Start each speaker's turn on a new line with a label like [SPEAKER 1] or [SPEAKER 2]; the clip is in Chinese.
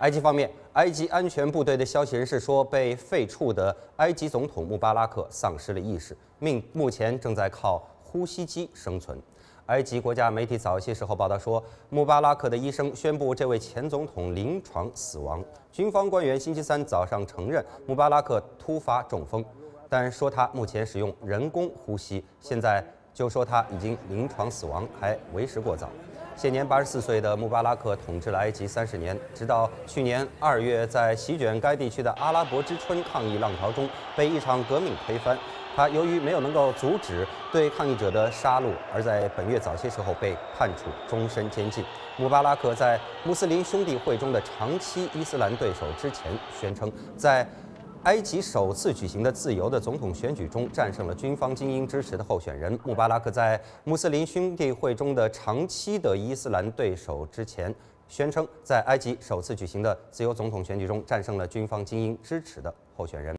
[SPEAKER 1] 埃及方面，埃及安全部队的消息人士说，被废黜的埃及总统穆巴拉克丧失了意识，命目前正在靠呼吸机生存。埃及国家媒体早些时候报道说，穆巴拉克的医生宣布这位前总统临床死亡。军方官员星期三早上承认穆巴拉克突发中风，但说他目前使用人工呼吸。现在就说他已经临床死亡，还为时过早。现年八十四岁的穆巴拉克统治了埃及三十年，直到去年二月，在席卷该地区的阿拉伯之春抗议浪潮中被一场革命推翻。他由于没有能够阻止对抗议者的杀戮，而在本月早些时候被判处终身监禁。穆巴拉克在穆斯林兄弟会中的长期伊斯兰对手之前宣称，在埃及首次举行的自由的总统选举中，战胜了军方精英支持的候选人穆巴拉克。在穆斯林兄弟会中的长期的伊斯兰对手之前，宣称在埃及首次举行的自由总统选举中战胜了军方精英支持的候选人。